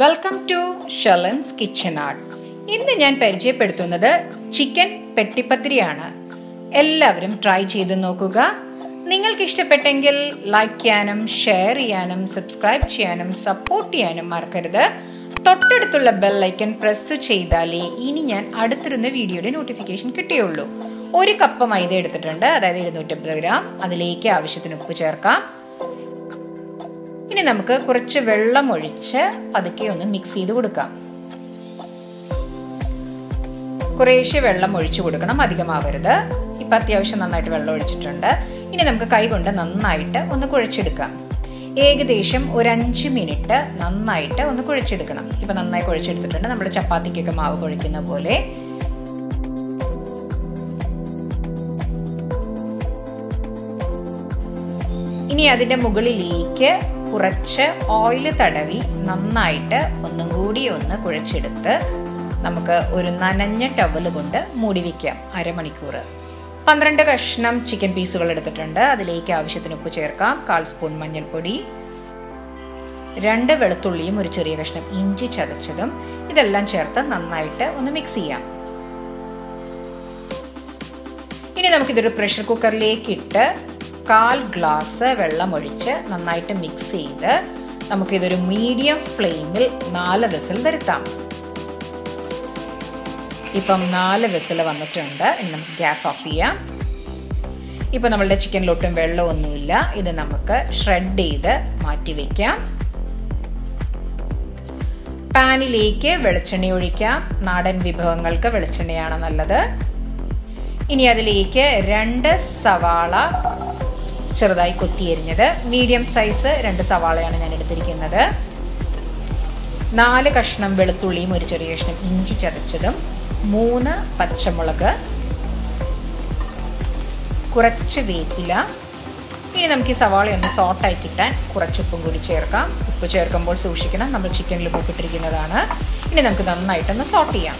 Welcome to ഷെലൻസ് kitchen art ഇന്ന് ഞാൻ പരിചയപ്പെടുത്തുന്നത് ചിക്കൻ പെട്ടിപ്പത്തിരിയാണ്. എല്ലാവരും ട്രൈ ചെയ്ത് നോക്കുക. നിങ്ങൾക്ക് ഇഷ്ടപ്പെട്ടെങ്കിൽ ലൈക്ക് ചെയ്യാനും ഷെയർ ചെയ്യാനും സബ്സ്ക്രൈബ് ചെയ്യാനും സപ്പോർട്ട് ചെയ്യാനും മറക്കരുത്. തൊട്ടടുത്തുള്ള ബെൽ ഐക്കൺ പ്രസ് ചെയ്താലേ ഇനി ഞാൻ അടുത്തിരുന്ന വീഡിയോയുടെ നോട്ടിഫിക്കേഷൻ കിട്ടിയുള്ളൂ. ഒരു കപ്പ് മൈദ എടുത്തിട്ടുണ്ട്. അതായത് ഇരുന്നൂറ്റമ്പത് ഗ്രാം അതിലേക്ക് ആവശ്യത്തിന് ഉപ്പ് ചേർക്കാം. ഇനി നമുക്ക് കുറച്ച് വെള്ളം ഒഴിച്ച് പതുക്കെ ഒന്ന് മിക്സ് ചെയ്ത് കൊടുക്കാം. കുറേശ്ശെ വെള്ളം ഒഴിച്ചു കൊടുക്കണം അധികമാവരുത്. ഇപ്പം അത്യാവശ്യം നന്നായിട്ട് വെള്ളം ഒഴിച്ചിട്ടുണ്ട്. ഇനി നമുക്ക് കൈകൊണ്ട് നന്നായിട്ട് ഒന്ന് കുഴച്ചെടുക്കാം. ഏകദേശം ഒരു അഞ്ച് മിനിറ്റ് നന്നായിട്ട് ഒന്ന് കുഴച്ചെടുക്കണം. ഇപ്പം നന്നായി കുഴച്ചെടുത്തിട്ടുണ്ട്. നമ്മൾ ചപ്പാത്തിക്കൊക്കെ മാവ് കുഴക്കുന്ന പോലെ. ഇനി അതിന്റെ മുകളിലേക്ക് കുറച്ച് ഓയിൽ തടവി നന്നായിട്ട് ഒന്നും കൂടി ഒന്ന് കുഴച്ചെടുത്ത് നമുക്ക് ഒരു നനഞ്ഞ ടവൽ കൊണ്ട് മൂടി വയ്ക്കാം അരമണിക്കൂർ പന്ത്രണ്ട് കഷ്ണം ചിക്കൻ പീസുകൾ എടുത്തിട്ടുണ്ട്. അതിലേക്ക് ആവശ്യത്തിന് ഉപ്പ് ചേർക്കാം. കാൽ സ്പൂൺ മഞ്ഞൾപ്പൊടി. രണ്ട് വെളുത്തുള്ളിയും ഒരു ചെറിയ കഷ്ണം ഇഞ്ചി ചതച്ചതും. ഇതെല്ലാം ചേർത്ത് നന്നായിട്ട് ഒന്ന് മിക്സ് ചെയ്യാം. ഇനി നമുക്കിതൊരു പ്രഷർ കുക്കറിലേക്ക് ഇട്ട് കാൽ ഗ്ലാസ് വെള്ളമൊഴിച്ച് നന്നായിട്ട് മിക്സ് ചെയ്ത് നമുക്കിതൊരു മീഡിയം ഫ്ലെയിമിൽ നാല് വിസിൽ വരുത്താം. ഇപ്പം നാല് വിസിൽ വന്നിട്ടുണ്ട്. ഇനി നമുക്ക് ഗ്യാസ് ഓഫ് ചെയ്യാം. ഇപ്പം നമ്മളുടെ ചിക്കനിലൊട്ടും വെള്ളമൊന്നുമില്ല. ഇത് നമുക്ക് ഷ്രെഡ് ചെയ്ത് മാറ്റി വയ്ക്കാം പാനിലേക്ക് വെളിച്ചെണ്ണ ഒഴിക്കാം. നാടൻ വിഭവങ്ങൾക്ക് വെളിച്ചെണ്ണയാണ് നല്ലത്. ഇനി അതിലേക്ക് രണ്ട് സവാള ചെറുതായി കൊത്തിയരിഞ്ഞത് മീഡിയം സൈസ് രണ്ട് സവാളയാണ് ഞാൻ എടുത്തിരിക്കുന്നത്. നാല് കഷ്ണം വെളുത്തുള്ളിയും ഒരു ചെറിയ കഷ്ണം ഇഞ്ചി ചതച്ചതും. മൂന്ന് പച്ചമുളക്. കുറച്ച് വേപ്പില. ഇനി നമുക്ക് ഈ സവാള ഒന്ന് സോട്ടായി കിട്ടാൻ കുറച്ച് ഉപ്പും കൂടി ചേർക്കാം. ഉപ്പ് ചേർക്കുമ്പോൾ സൂക്ഷിക്കണം. നമ്മൾ ചിക്കനിൽ ഉപ്പിട്ടിരിക്കുന്നതാണ് ഇനി നമുക്ക് നന്നായിട്ടൊന്ന് സോട്ട് ചെയ്യാം.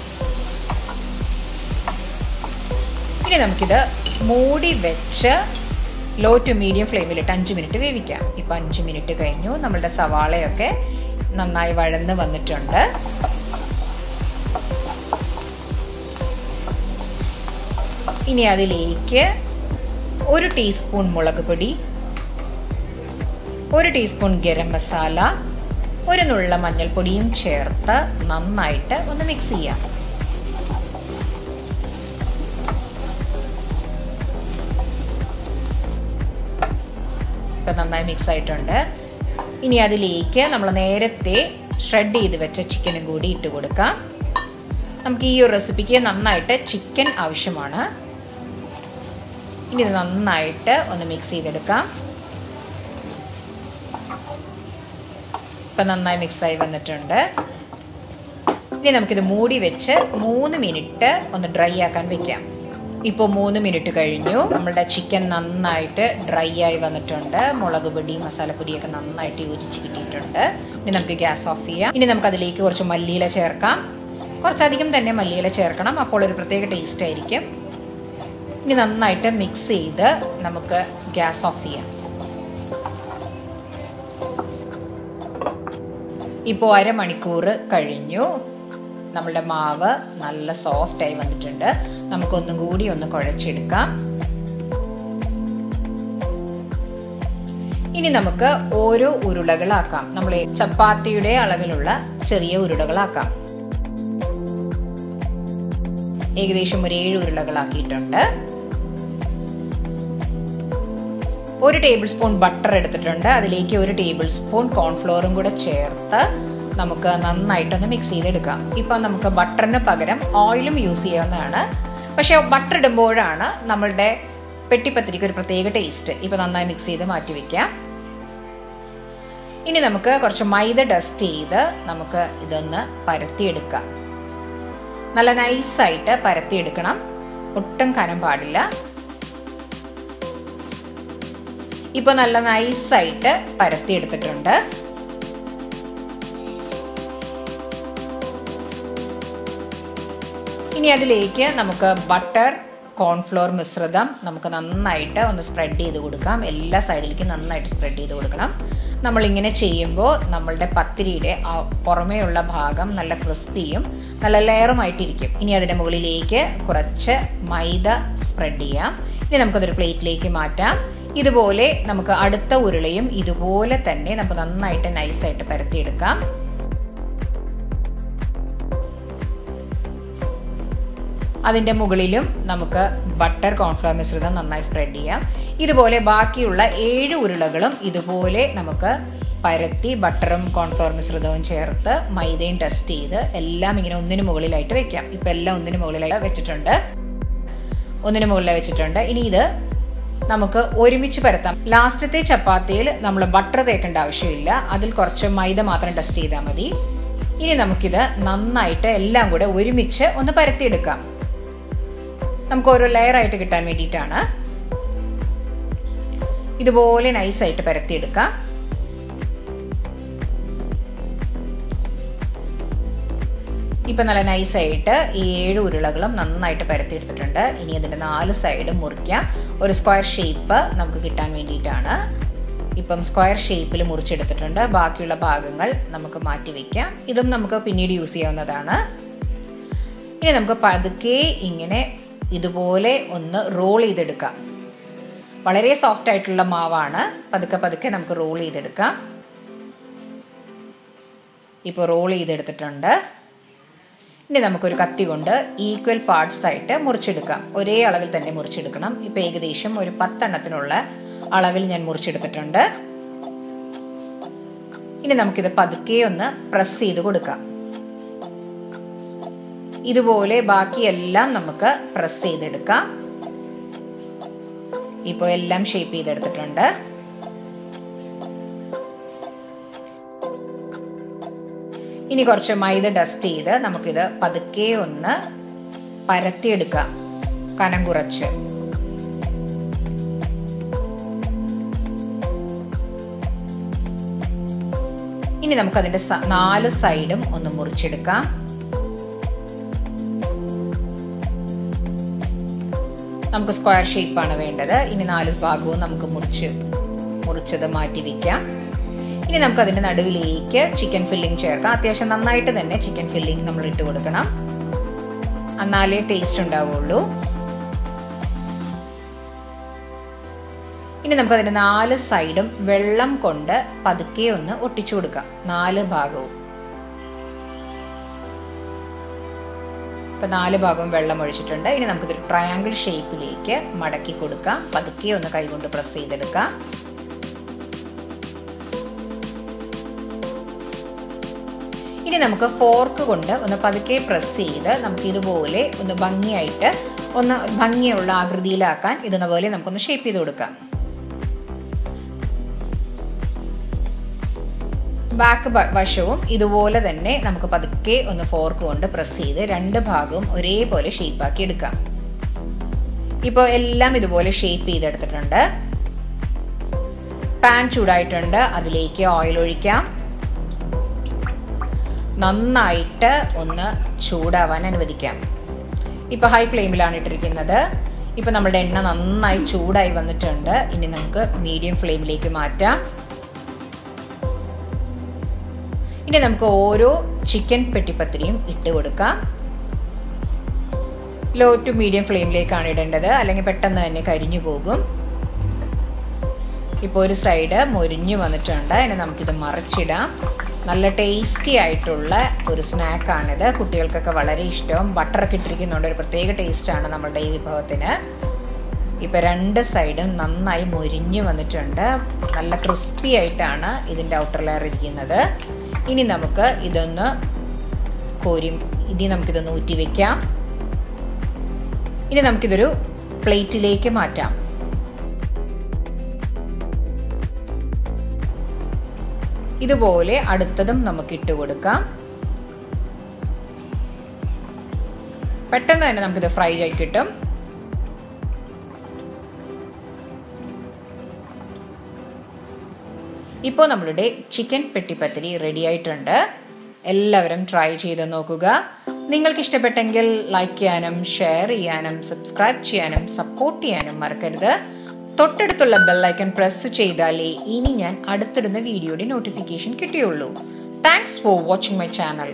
ഇനി നമുക്കിത് മൂടി വെച്ച് ലോ ടു മീഡിയം ഫ്ലെയിമിലിട്ട് അഞ്ച് മിനിറ്റ് വേവിക്കാം. ഇപ്പം അഞ്ച് മിനിറ്റ് കഴിഞ്ഞു. നമ്മളുടെ സവാളയൊക്കെ നന്നായി വഴന്ന് വന്നിട്ടുണ്ട്. ഇനി അതിലേക്ക് ഒരു ടീസ്പൂൺ മുളക് പൊടി ഒരു ടീസ്പൂൺ ഗരം മസാല ഒരു നുള്ള മഞ്ഞൾപ്പൊടിയും ചേർത്ത് നന്നായിട്ട് ഒന്ന് മിക്സ് ചെയ്യാം. ഇപ്പം നന്നായി മിക്സ് ആയിട്ടുണ്ട്. ഇനി അതിലേക്ക് നമ്മൾ നേരത്തെ ഷ്രെഡ് ചെയ്ത് വെച്ച ചിക്കനും കൂടി ഇട്ട് കൊടുക്കാം. നമുക്ക് ഈ ഒരു റെസിപ്പിക്ക് നന്നായിട്ട് ചിക്കൻ ആവശ്യമാണ്. ഇനി ഇത് നന്നായിട്ട് ഒന്ന് മിക്സ് ചെയ്തെടുക്കാം. ഇപ്പം നന്നായി മിക്സായി വന്നിട്ടുണ്ട്. ഇനി നമുക്കിത് മൂടി വെച്ച് മൂന്ന് മിനിറ്റ് ഒന്ന് ഡ്രൈ ആക്കാൻ വെക്കാം. ഇപ്പോൾ മൂന്ന് മിനിറ്റ് കഴിഞ്ഞു. നമ്മളുടെ ചിക്കൻ നന്നായിട്ട് ഡ്രൈ ആയി വന്നിട്ടുണ്ട്. മുളക് പൊടി മസാലപ്പൊടിയൊക്കെ നന്നായിട്ട് യോജിച്ച് കിട്ടിയിട്ടുണ്ട്. ഇനി നമുക്ക് ഗ്യാസ് ഓഫ് ചെയ്യാം. ഇനി നമുക്ക് അതിലേക്ക് കുറച്ച് മല്ലിയില ചേർക്കാം. കുറച്ചധികം തന്നെ മല്ലിയില ചേർക്കണം. അപ്പോൾ ഒരു പ്രത്യേക ടേസ്റ്റ് ആയിരിക്കും. ഇനി നന്നായിട്ട് മിക്സ് ചെയ്ത് നമുക്ക് ഗ്യാസ് ഓഫ് ചെയ്യാം. ഇപ്പോൾ അരമണിക്കൂർ കഴിഞ്ഞു. നമ്മളുടെ മാവ് നല്ല സോഫ്റ്റായി വന്നിട്ടുണ്ട്. നമുക്കൊന്നും കൂടി ഒന്ന് കുഴച്ചെടുക്കാം. ഇനി നമുക്ക് ഓരോ ഉരുളകളാക്കാം. നമ്മൾ ചപ്പാത്തിയുടെ അളവിലുള്ള ചെറിയ ഉരുളകളാക്കാം. ഏകദേശം ഒരു ഏഴ് ഉരുളകളാക്കിയിട്ടുണ്ട്. ഒരു ടേബിൾ സ്പൂൺ ബട്ടർ എടുത്തിട്ടുണ്ട്. അതിലേക്ക് ഒരു ടേബിൾ സ്പൂൺ കോൺഫ്ലോറും കൂടെ ചേർത്ത് നമുക്ക് നന്നായിട്ടൊന്ന് മിക്സ് ചെയ്തെടുക്കാം. ഇപ്പം നമുക്ക് ബട്ടറിന് പകരം ഓയിലും യൂസ് ചെയ്യാവുന്നതാണ്. പക്ഷേ ബട്ടർ ഇടുമ്പോഴാണ് നമ്മളുടെ പെട്ടിപ്പത്തിരിക്ക് ഒരു പ്രത്യേക ടേസ്റ്റ് ഇപ്പം നന്നായി മിക്സ് ചെയ്ത് മാറ്റി വയ്ക്കാം ഇനി നമുക്ക് കുറച്ച് മൈദ ഡസ്റ്റ് ചെയ്ത് നമുക്ക് ഇതൊന്ന് പരത്തിയെടുക്കാം. നല്ല നൈസായിട്ട് പരത്തിയെടുക്കണം. ഒട്ടും കനം പാടില്ല. ഇപ്പോൾ നല്ല നൈസായിട്ട് പരത്തിയെടുത്തിട്ടുണ്ട്. ഇനി അതിലേക്ക് നമുക്ക് ബട്ടർ കോൺഫ്ലോർ മിശ്രിതം നമുക്ക് നന്നായിട്ട് ഒന്ന് സ്പ്രെഡ് ചെയ്ത് കൊടുക്കാം. എല്ലാ സൈഡിലേക്കും നന്നായിട്ട് സ്പ്രെഡ് ചെയ്ത് കൊടുക്കണം. നമ്മളിങ്ങനെ ചെയ്യുമ്പോൾ നമ്മളുടെ പത്തിരിയുടെ ആ പുറമേയുള്ള ഭാഗം നല്ല ക്രിസ്പിയും നല്ല ലെയറുമായിട്ടിരിക്കും. ഇനി അതിന്റെ മുകളിലേക്ക് കുറച്ച് മൈദ സ്പ്രെഡ് ചെയ്യാം. ഇനി നമുക്കതൊരു പ്ലേറ്റിലേക്ക് മാറ്റാം. ഇതുപോലെ നമുക്ക് അടുത്ത ഉരുളയും ഇതുപോലെ തന്നെ നമുക്ക് നന്നായിട്ട് നൈസായിട്ട് പരത്തിയെടുക്കാം. അതിന്റെ മുകളിലും നമുക്ക് ബട്ടർ കോൺഫ്ലവർ മിശ്രിതം നന്നായി സ്പ്രെഡ് ചെയ്യാം. ഇതുപോലെ ബാക്കിയുള്ള ഏഴ് ഉരുളകളും ഇതുപോലെ നമുക്ക് പരത്തി ബട്ടറും കോൺഫ്ലവർ മിശ്രിതവും ചേർത്ത് മൈദയും ടെസ്റ്റ് ചെയ്ത് എല്ലാം ഇങ്ങനെ ഒന്നിന് മുകളിലായിട്ട് വെക്കാം. ഇപ്പം എല്ലാം ഒന്നിന് മുകളിലായിട്ട് വെച്ചിട്ടുണ്ട്. ഒന്നിന് മുകളിലായി വെച്ചിട്ടുണ്ട്. ഇനി ഇത് നമുക്ക് ഒരുമിച്ച് പരത്താം. ലാസ്റ്റത്തെ ചപ്പാത്തിയിൽ നമ്മൾ ബട്ടർ തേക്കേണ്ട ആവശ്യമില്ല. അതിൽ കുറച്ച് മൈദ മാത്രം ടെസ്റ്റ് ചെയ്താൽ മതി. ഇനി നമുക്കിത് നന്നായിട്ട് എല്ലാം കൂടെ ഒരുമിച്ച് ഒന്ന് പരത്തിയെടുക്കാം. നമുക്ക് ഓരോ ലെയറായിട്ട് കിട്ടാൻ വേണ്ടിയിട്ടാണ്. ഇതുപോലെ നൈസായിട്ട് പരത്തിയെടുക്കാം. ഇപ്പൊ നല്ല നൈസായിട്ട് ഈ ഏഴ് ഉരുളകളും നന്നായിട്ട് പരത്തിയെടുത്തിട്ടുണ്ട്. ഇനി അതിന്റെ നാല് സൈഡും മുറിക്കാം. ഒരു സ്ക്വയർ ഷേപ്പ് നമുക്ക് കിട്ടാൻ വേണ്ടിയിട്ടാണ്. ഇപ്പം സ്ക്വയർ ഷേപ്പിൽ മുറിച്ചെടുത്തിട്ടുണ്ട്. ബാക്കിയുള്ള ഭാഗങ്ങൾ നമുക്ക് മാറ്റി വയ്ക്കാം ഇതും നമുക്ക് പിന്നീട് യൂസ് ചെയ്യാവുന്നതാണ്. ഇനി നമുക്ക് പതുക്കെ ഇങ്ങനെ ഇതുപോലെ ഒന്ന് റോൾ ചെയ്തെടുക്കാം. വളരെ സോഫ്റ്റ് ആയിട്ടുള്ള മാവാണ്. പതുക്കെ പതുക്കെ നമുക്ക് റോൾ ചെയ്തെടുക്കാം. ഇപ്പൊ റോൾ ചെയ്തെടുത്തിട്ടുണ്ട്. ഇനി നമുക്കൊരു കത്തി കൊണ്ട് ഈക്വൽ പാർട്സ് ആയിട്ട് മുറിച്ചെടുക്കാം. ഒരേ അളവിൽ തന്നെ മുറിച്ചെടുക്കണം. ഇപ്പൊ ഏകദേശം ഒരു പത്തെണ്ണത്തിനുള്ള അളവിൽ ഞാൻ മുറിച്ചെടുത്തിട്ടുണ്ട്. ഇനി നമുക്കിത് പതുക്കെ ഒന്ന് പ്രസ് ചെയ്ത് കൊടുക്കാം. ഇതുപോലെ ബാക്കിയെല്ലാം നമുക്ക് പ്രസ് ചെയ്തെടുക്കാം. ഇപ്പോൾ എല്ലാം ഷേപ്പ് ചെയ്തെടുത്തിട്ടുണ്ട്. ഇനി കുറച്ച് മൈദ ഡസ്റ്റ് ചെയ്ത് നമുക്കിത് പതുക്കെ ഒന്ന് പരത്തിയെടുക്കാം. കനം കുറച്ച്. ഇനി നമുക്കതിന്റെ നാല് സൈഡും ഒന്ന് മുറിച്ചെടുക്കാം. നമുക്ക് സ്ക്വയർ ഷേപ്പാണ് വേണ്ടത്. ഇനി നാല് ഭാഗവും നമുക്ക് മുറിച്ച് മുറിച്ചത് മാറ്റി വയ്ക്കാം ഇനി നമുക്ക് അതിന്റെ നടുവിലേക്ക് ചിക്കൻ ഫില്ലിംഗ് ചേർക്കാം. അത്യാവശ്യം നന്നായിട്ട് തന്നെ ചിക്കൻ ഫില്ലിംഗ് നമ്മൾ ഇട്ട് കൊടുക്കണം. എന്നാലേ ടേസ്റ്റ് ഉണ്ടാവുള്ളൂ. ഇനി നമുക്ക് അതിന്റെ നാല് സൈഡും വെള്ളം കൊണ്ട് പതുക്കെ ഒന്ന് ഒട്ടിച്ചു കൊടുക്കാം. നാല് ഭാഗവും. ഇപ്പൊ നാല് ഭാഗവും വെള്ളം ഒഴിച്ചിട്ടുണ്ട്. ഇനി നമുക്കിതൊരു ട്രയാങ്കിൾ ഷേപ്പിലേക്ക് മടക്കി കൊടുക്കാം. പതുക്കെ ഒന്ന് കൈകൊണ്ട് പ്രസ് ചെയ്തെടുക്കാം. ഇനി നമുക്ക് ഫോർക്ക് കൊണ്ട് ഒന്ന് പതുക്കെ പ്രസ് ചെയ്ത് നമുക്ക് ഇതുപോലെ ഒന്ന് ഭംഗിയായിട്ട് ഒന്ന് ഭംഗിയുള്ള ആകൃതിയിലാക്കാൻ ഇതുപോലെ നമുക്കൊന്ന് ഷേപ്പ് ചെയ്ത് കൊടുക്കാം. ബാക്ക് വശവും ഇതുപോലെ തന്നെ നമുക്ക് പതുക്കെ ഒന്ന് ഫോർക്ക് കൊണ്ട് പ്രസ് ചെയ്ത് രണ്ട് ഭാഗവും ഒരേപോലെ ഷേപ്പാക്കി എടുക്കാം. ഇപ്പോൾ എല്ലാം ഇതുപോലെ ഷേപ്പ് ചെയ്തെടുത്തിട്ടുണ്ട്. പാൻ ചൂടായിട്ടുണ്ട്. അതിലേക്ക് ഓയിൽ ഒഴിക്കാം. നന്നായിട്ട് ഒന്ന് ചൂടാവാൻ അനുവദിക്കാം. ഇപ്പോൾ ഹൈ ഫ്ലെയിമിലാണ് ഇട്ടിരിക്കുന്നത്. ഇപ്പോൾ നമ്മുടെ എണ്ണ നന്നായി ചൂടായി വന്നിട്ടുണ്ട്. ഇനി നമുക്ക് മീഡിയം ഫ്ലെയിമിലേക്ക് മാറ്റാം. ഇനി നമുക്ക് ഓരോ ചിക്കൻ പെട്ടിപ്പത്തിരിയും ഇട്ട് കൊടുക്കാം. ലോ ടു മീഡിയം ഫ്ലെയിമിലേക്കാണ് ഇടേണ്ടത്. അല്ലെങ്കിൽ പെട്ടെന്ന് തന്നെ കരിഞ്ഞു പോകും. ഇപ്പോൾ ഒരു സൈഡ് മൊരിഞ്ഞു വന്നിട്ടുണ്ട്. ഇനി നമുക്കിത് മറിച്ചിടാം. നല്ല ടേസ്റ്റി ആയിട്ടുള്ള ഒരു സ്നാക്കാണിത് കുട്ടികൾക്കൊക്കെ വളരെ ഇഷ്ടവും. ബട്ടറൊക്കെ ഇട്ടിരിക്കുന്നുണ്ട് ഒരു പ്രത്യേക ടേസ്റ്റാണ് നമ്മളുടെ ഈ വിഭവത്തിന്. ഇപ്പോൾ രണ്ട് സൈഡും നന്നായി മൊരിഞ്ഞു വന്നിട്ടുണ്ട്. നല്ല ക്രിസ്പി ആയിട്ടാണ് ഇതിന്റെ ഔട്ടർ ലെയർ ഇരിക്കുന്നത്. ഇനി നമുക്ക് ഇതൊന്ന് കോരി ഇനി നമുക്കിതൊന്ന് ഊറ്റി വെക്കാം. ഇനി നമുക്കിതൊരു പ്ലേറ്റിലേക്ക് മാറ്റാം. ഇതുപോലെ അടുത്തതും നമുക്ക് ഇട്ട് കൊടുക്കാം. പെട്ടെന്ന് തന്നെ നമുക്കിത് ഫ്രൈ ആയി കിട്ടും. ഇപ്പോൾ നമ്മളുടെ ചിക്കൻ പെട്ടിപ്പത്തിരി റെഡി ആയിട്ടുണ്ട്. എല്ലാവരും ട്രൈ ചെയ്ത് നോക്കുക. നിങ്ങൾക്ക് ഇഷ്ടപ്പെട്ടെങ്കിൽ ലൈക്ക് ചെയ്യാനും ഷെയർ ചെയ്യാനും സബ്സ്ക്രൈബ് ചെയ്യാനും സപ്പോർട്ട് ചെയ്യാനും മറക്കരുത്. തൊട്ടടുത്തുള്ള ബെല്ലൈക്കൺ പ്രസ് ചെയ്താലേ ഇനി ഞാൻ അടുത്തിടുന്ന വീഡിയോയുടെ നോട്ടിഫിക്കേഷൻ കിട്ടിയുള്ളൂ. Thanks for watching my channel